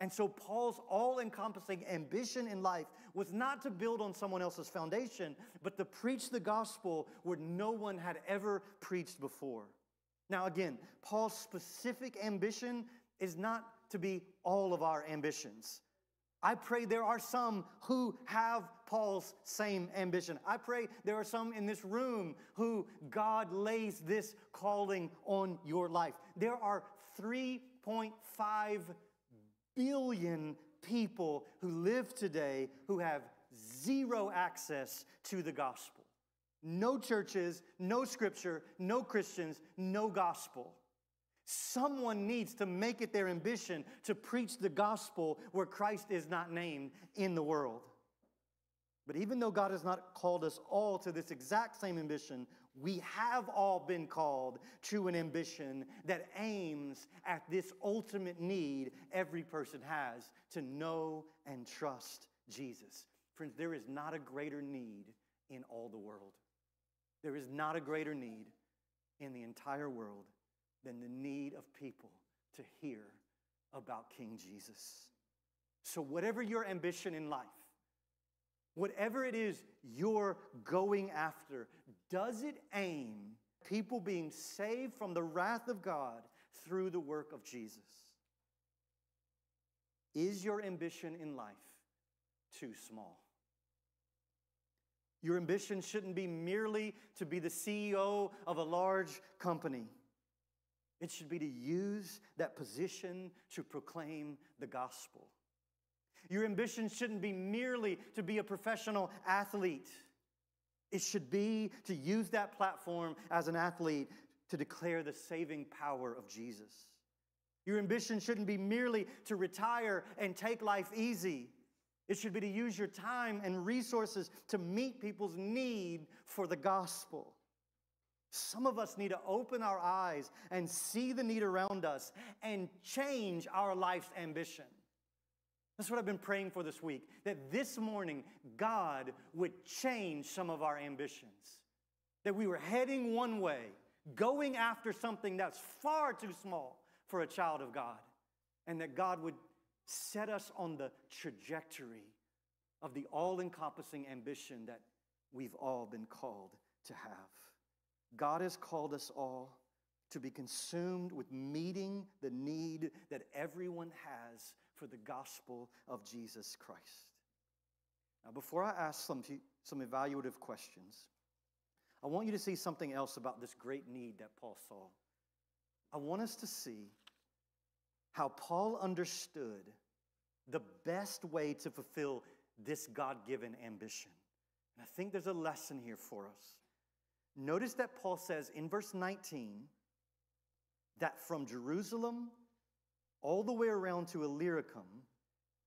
And so, Paul's all encompassing ambition in life was not to build on someone else's foundation, but to preach the gospel where no one had ever preached before. Now, again, Paul's specific ambition is not to be all of our ambitions. I pray there are some who have Paul's same ambition. I pray there are some in this room who God lays this calling on your life. There are 3.5 billion people who live today who have zero access to the gospel. No churches, no scripture, no Christians, no gospel. Someone needs to make it their ambition to preach the gospel where Christ is not named in the world. But even though God has not called us all to this exact same ambition, we have all been called to an ambition that aims at this ultimate need every person has to know and trust Jesus. Friends, there is not a greater need in all the world. There is not a greater need in the entire world than the need of people to hear about King Jesus. So, whatever your ambition in life, whatever it is you're going after, does it aim people being saved from the wrath of God through the work of Jesus? Is your ambition in life too small? Your ambition shouldn't be merely to be the CEO of a large company. It should be to use that position to proclaim the gospel. Your ambition shouldn't be merely to be a professional athlete. It should be to use that platform as an athlete to declare the saving power of Jesus. Your ambition shouldn't be merely to retire and take life easy. It should be to use your time and resources to meet people's need for the gospel. Some of us need to open our eyes and see the need around us and change our life's ambition. That's what I've been praying for this week that this morning God would change some of our ambitions. that we were heading one way, going after something that's far too small for a child of God, and that God would set us on the trajectory of the all encompassing ambition that we've all been called to have. God has called us all to be consumed with meeting the need that everyone has for the gospel of Jesus Christ. Now, before I ask some, some evaluative questions, I want you to see something else about this great need that Paul saw. I want us to see how Paul understood the best way to fulfill this God given ambition. And I think there's a lesson here for us. Notice that Paul says in verse 19 that from Jerusalem all the way around to Illyricum,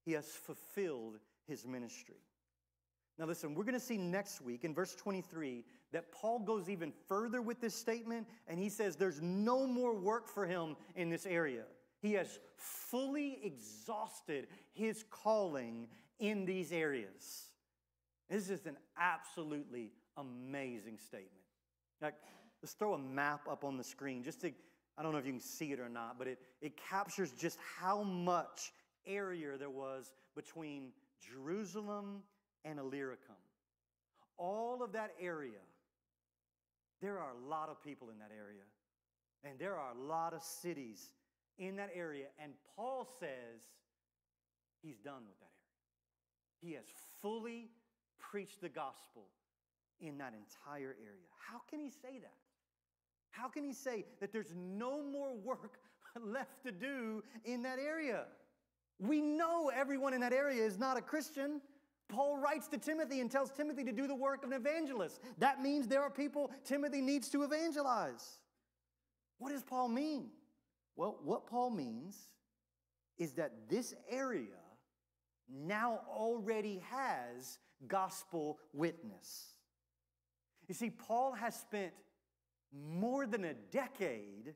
he has fulfilled his ministry. Now, listen, we're going to see next week in verse 23 that Paul goes even further with this statement and he says there's no more work for him in this area. He has fully exhausted his calling in these areas. This is an absolutely amazing statement. Like, let's throw a map up on the screen just to, I don't know if you can see it or not, but it, it captures just how much area there was between Jerusalem and Illyricum. All of that area, there are a lot of people in that area. And there are a lot of cities in that area. And Paul says he's done with that area. He has fully preached the gospel in that entire area. How can he say that? How can he say that there's no more work left to do in that area? We know everyone in that area is not a Christian. Paul writes to Timothy and tells Timothy to do the work of an evangelist. That means there are people Timothy needs to evangelize. What does Paul mean? Well, what Paul means is that this area now already has gospel witness. You see, Paul has spent more than a decade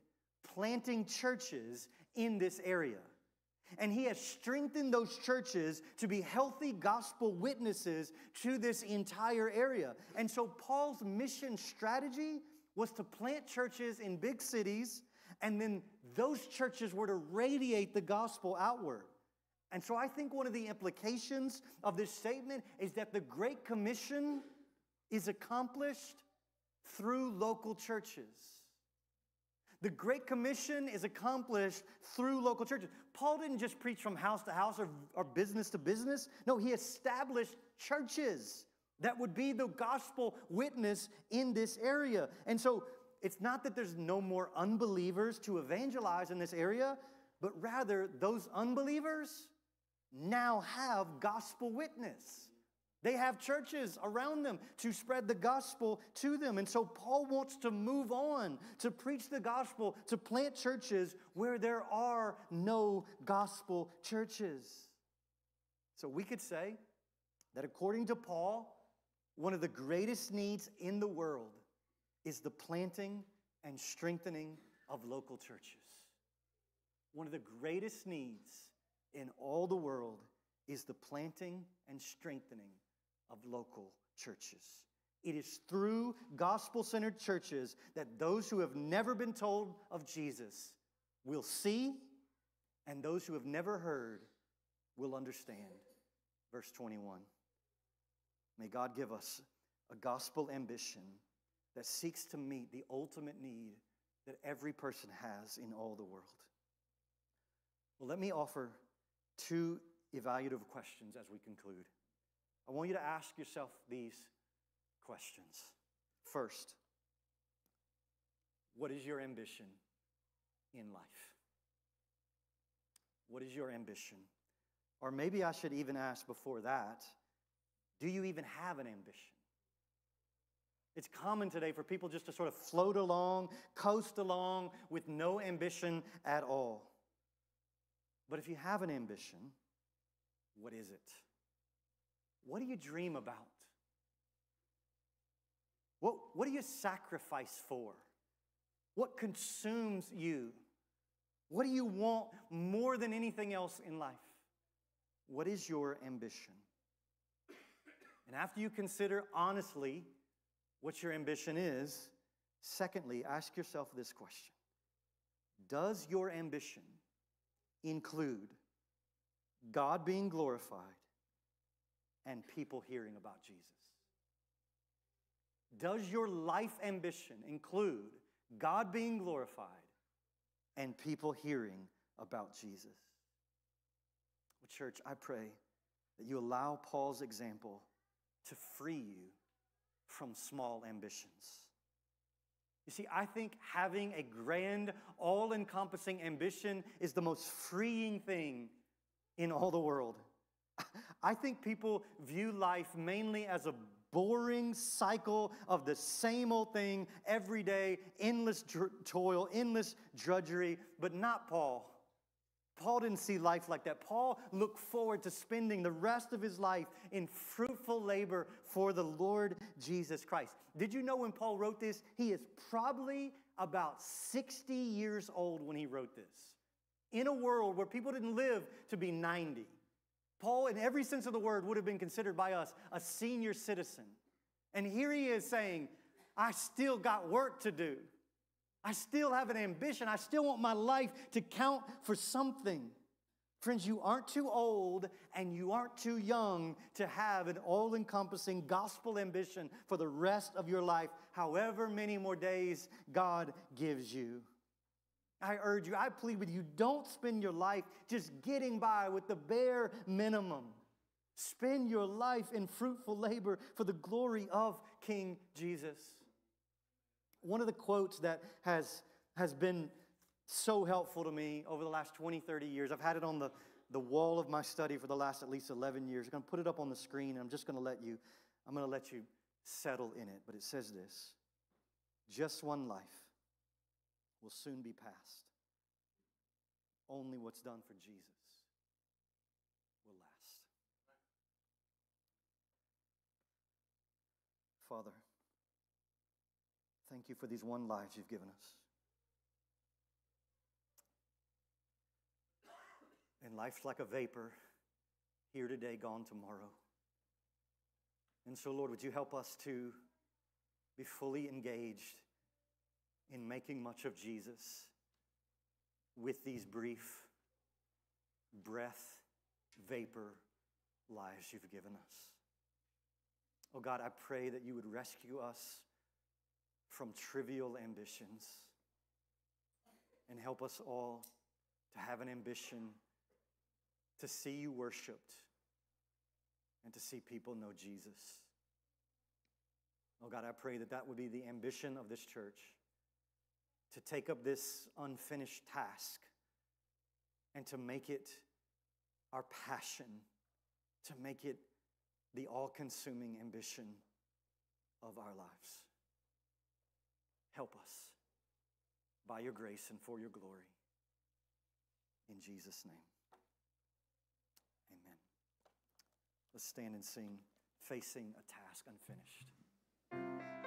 planting churches in this area. And he has strengthened those churches to be healthy gospel witnesses to this entire area. And so Paul's mission strategy was to plant churches in big cities, and then those churches were to radiate the gospel outward. And so I think one of the implications of this statement is that the Great Commission is accomplished through local churches. The Great Commission is accomplished through local churches. Paul didn't just preach from house to house or, or business to business. No, he established churches that would be the gospel witness in this area. And so it's not that there's no more unbelievers to evangelize in this area, but rather those unbelievers now have gospel witness. They have churches around them to spread the gospel to them. And so Paul wants to move on to preach the gospel, to plant churches where there are no gospel churches. So we could say that according to Paul, one of the greatest needs in the world is the planting and strengthening of local churches. One of the greatest needs in all the world is the planting and strengthening of local churches. It is through gospel centered churches that those who have never been told of Jesus will see, and those who have never heard will understand. Verse 21. May God give us a gospel ambition that seeks to meet the ultimate need that every person has in all the world. Well, let me offer two evaluative questions as we conclude. I want you to ask yourself these questions. First, what is your ambition in life? What is your ambition? Or maybe I should even ask before that do you even have an ambition? It's common today for people just to sort of float along, coast along with no ambition at all. But if you have an ambition, what is it? What do you dream about? What, what do you sacrifice for? What consumes you? What do you want more than anything else in life? What is your ambition? And after you consider honestly what your ambition is, secondly, ask yourself this question Does your ambition include God being glorified and people hearing about Jesus? Does your life ambition include God being glorified and people hearing about Jesus? Well, church, I pray that you allow Paul's example to free you from small ambitions. You see, I think having a grand, all encompassing ambition is the most freeing thing in all the world. I think people view life mainly as a boring cycle of the same old thing every day, endless dr- toil, endless drudgery, but not Paul. Paul didn't see life like that. Paul looked forward to spending the rest of his life in fruitful labor for the Lord Jesus Christ. Did you know when Paul wrote this? He is probably about 60 years old when he wrote this. In a world where people didn't live to be 90. Paul, in every sense of the word, would have been considered by us a senior citizen. And here he is saying, I still got work to do. I still have an ambition. I still want my life to count for something. Friends, you aren't too old and you aren't too young to have an all encompassing gospel ambition for the rest of your life, however many more days God gives you. I urge you, I plead with you, don't spend your life just getting by with the bare minimum. Spend your life in fruitful labor for the glory of King Jesus. One of the quotes that has, has been so helpful to me over the last 20, 30 years, I've had it on the, the wall of my study for the last at least 11 years. I'm going to put it up on the screen, and I'm just going to let you, I'm going to let you settle in it. But it says this just one life will soon be past. Only what's done for Jesus will last. Father, thank you for these one lives you've given us. And life's like a vapor, here today, gone tomorrow. And so, Lord, would you help us to be fully engaged in making much of Jesus with these brief breath, vapor lives you've given us. Oh God, I pray that you would rescue us from trivial ambitions and help us all to have an ambition to see you worshiped and to see people know Jesus. Oh God, I pray that that would be the ambition of this church to take up this unfinished task and to make it our passion, to make it the all consuming ambition of our lives. Help us by your grace and for your glory. In Jesus' name, amen. Let's stand and sing Facing a Task Unfinished.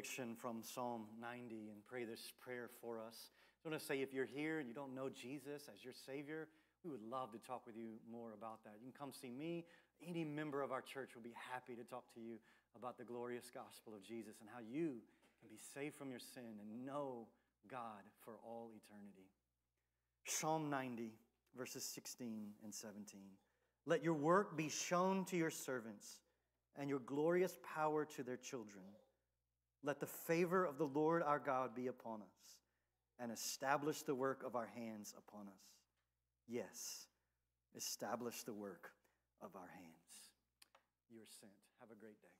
Benediction from Psalm 90 and pray this prayer for us. I want to say if you're here and you don't know Jesus as your Savior, we would love to talk with you more about that. You can come see me. Any member of our church will be happy to talk to you about the glorious gospel of Jesus and how you can be saved from your sin and know God for all eternity. Psalm 90, verses 16 and 17. Let your work be shown to your servants and your glorious power to their children. Let the favor of the Lord our God be upon us and establish the work of our hands upon us. Yes, establish the work of our hands. You're sent. Have a great day.